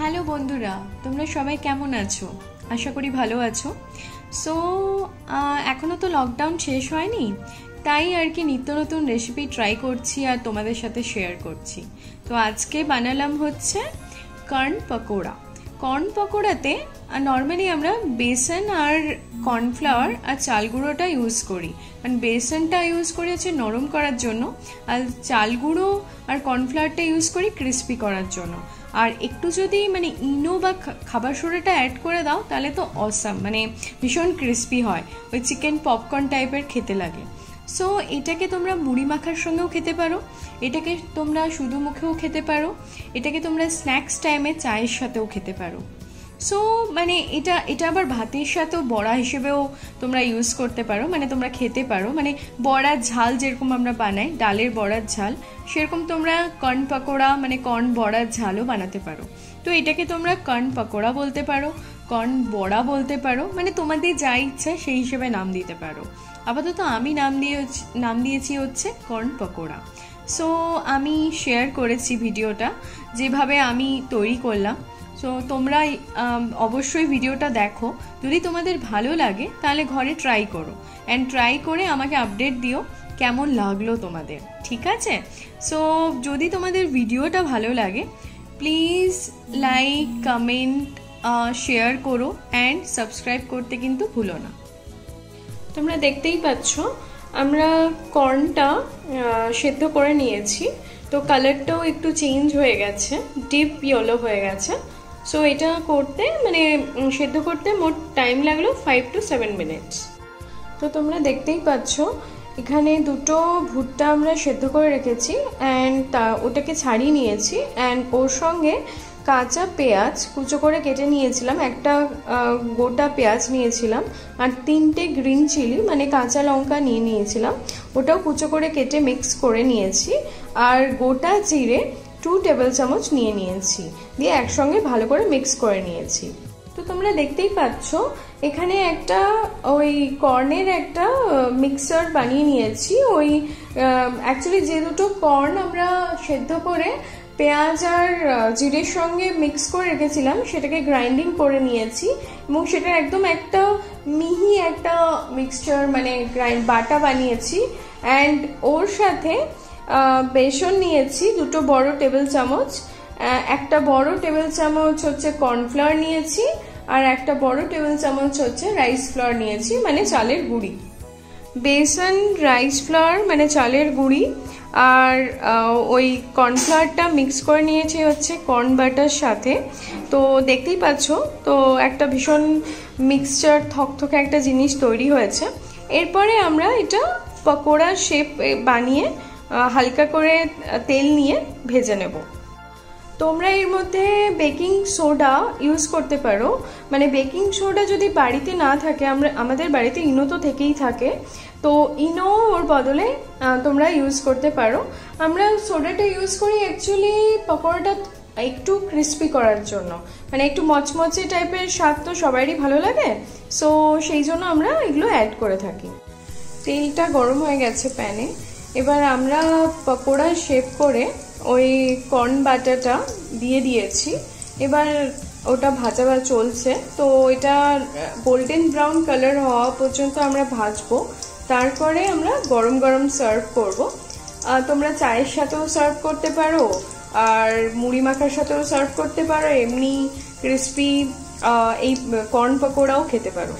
Hello বন্ধুরা, তোমরা সবাই কেমন আছো? আশা করি ভালো আছো। সো এখনও তো লকডাউন শেষ হয়নি, তাই আর কি নিত্য নতুন রেসিপি ট্রাই করছি আর তোমাদের সাথে শেয়ার করছি। তো আজকে বানালাম হচ্ছে কর্ন পকোড়া। কর্ন পকোড়াতে নর্মালি আমরা বেসন আর কর্নফ্লাওয়ার আর চাল গুঁড়োটা ইউজ করি। কারণ বেসনটা ইউজ করি হচ্ছে নরম করার জন্য, আর চাল গুঁড়ো আর কর্নফ্লাওয়ারটা ইউজ করি ক্রিস্পি করার জন্য। আর একটু যদি মানে ইনো বা খাবার সোডাটা অ্যাড করে দাও, তাহলে তো অসাম মানে ভীষণ ক্রিস্পি হয়। ওই চিকেন পপকর্ন টাইপের খেতে লাগে। সো এটাকে তোমরা মুড়ি মাখার সঙ্গেও খেতে পারো। এটাকে তোমরা শুধু মুখেও খেতে পারো। এটাকে তোমরা স্ন্যাক্স টাইমে চায়ের সাথেও খেতে পারো। সো মানে এটা এটা আবার ভাতের সাথেও বড়া হিসেবেও তোমরা ইউজ করতে পারো। মানে তোমরা খেতে পারো। মানে বড়ার ঝাল যেরকম আমরা বানাই, ডালের বড়ার ঝাল, সেরকম তোমরা কর্ন পকোড়া মানে কর্ন বড়ার ঝালও বানাতে পারো। তো এটাকে তোমরা কর্ন পকোড়া বলতে পারো কর্ন বড়া বলতে পারো। মানে তোমাদের যা ইচ্ছা সেই হিসেবে নাম দিতে পারো। আপাতত আমি নাম দিয়ে নাম দিয়েছি হচ্ছে কর্ন পকোড়া। সো আমি শেয়ার করেছি ভিডিওটা, যেভাবে আমি তৈরি করলাম। সো তোমরা অবশ্যই ভিডিওটা দেখো। যদি তোমাদের ভালো লাগে, তাহলে ঘরে ট্রাই করো। অ্যান্ড ট্রাই করে আমাকে আপডেট দিও, কেমন লাগল তোমাদের। ঠিক আছে? সো যদি তোমাদের ভিডিওটা ভালো লাগে প্লিজ লাইক কমেন্ট শেয়ার করো। অ্যান্ড সাবস্ক্রাইব করতে কিন্তু ভুলো না। তোমরা দেখতেই পাচ্ছ, আমরা কর্নটা সেদ্ধ করে নিয়েছি। তো কালারটাও একটু চেঞ্জ হয়ে গেছে ডিপ ইয়েলো হয়ে গেছে। সো এটা করতে মানে সেদ্ধ করতে মোট টাইম লাগল ফাইভ টু সেভেন মিনিটস তো তোমরা দেখতেই পাচ্ছ, এখানে দুটো ভুট্টা আমরা সেদ্ধ করে রেখেছি অ্যান্ড ওটাকে ছাড়িয়ে নিয়েছি অ্যান্ড ওর সঙ্গে কাঁচা পেঁয়াজ কুচো করে কেটে নিয়েছিলাম, একটা গোটা পেঁয়াজ নিয়েছিলাম আর তিনটে গ্রিন চিলি মানে কাঁচা লঙ্কা নিয়ে নিয়েছিলাম। ওটাও কুচো করে কেটে মিক্স করে নিয়েছি আর গোটা জিরে টু টেবিল চামচ নিয়ে নিয়েছি। দিয়ে একসঙ্গে ভালো করে মিক্স করে নিয়েছি। তো তোমরা দেখতেই পাচ্ছ, এখানে একটা ওই কর্নের একটা মিক্সার বানিয়ে নিয়েছি। ওই অ্যাকচুয়ালি যে দুটো কর্ন আমরা সেদ্ধ করে পেঁয়াজ আর জিরের সঙ্গে মিক্স করে রেখেছিলাম, সেটাকে গ্রাইন্ডিং করে নিয়েছি এবং সেটার একদম একটা মিহি একটা মিক্সচার মানে গ্রাইন্ড বাটা বানিয়েছি। অ্যান্ড ওর সাথে বেসন নিয়েছি, দুটো বড় টেবিল চামচ। একটা বড় টেবিল চামচ হচ্ছে কর্নফ্লাওয়ার নিয়েছি, আর একটা বড় টেবিল চামচ হচ্ছে রাইস ফ্লাওয়ার নিয়েছি মানে চালের গুঁড়ি। বেসন রাইস ফ্লাওয়ার মানে চালের গুঁড়ি, আর ওই কর্নফ্লাওয়ারটা মিক্স করে নিয়েছি হচ্ছে কর্ন বাটার সাথে। তো দেখতেই পাচ্ছ, তো একটা ভীষণ মিক্সচার থকথকে একটা জিনিস তৈরি হয়েছে। এরপরে আমরা এটা পকোড়া শেপ বানিয়ে হালকা করে তেল নিয়ে ভেজে নেব। তোমরা এর মধ্যে বেকিং সোডা ইউজ করতে পারো। মানে বেকিং সোডা যদি বাড়িতে না থাকে, আমরা, আমাদের বাড়িতে ইনো তো থেকেই থাকে, তো ইনো ওর বদলে তোমরা ইউজ করতে পারো। আমরা সোডাটা ইউজ করি অ্যাকচুয়ালি পকোড়াটা একটু ক্রিস্পি করার জন্য। মানে একটু মচমচে টাইপের স্বাদ তো সবারই ভালো লাগে সো সেই জন্য আমরা এগুলো অ্যাড করে থাকি। তেলটা গরম হয়ে গেছে প্যানে। এবার আমরা পকোড়া শেপ করে ওই কর্ন বাটাটা দিয়ে দিয়েছি। এবার ওটা ভাজা চলছে। তো এটা গোল্ডেন ব্রাউন কালার হওয়া পর্যন্ত আমরা ভাজবো। তারপরে আমরা গরম গরম সার্ভ করব। তোমরা চায়ের সাথেও সার্ভ করতে পারো। আর মুড়ি মাখার সাথেও সার্ভ করতে পারো। এমনি ক্রিস্পি এই কর্ন পকোড়াও খেতে পারো।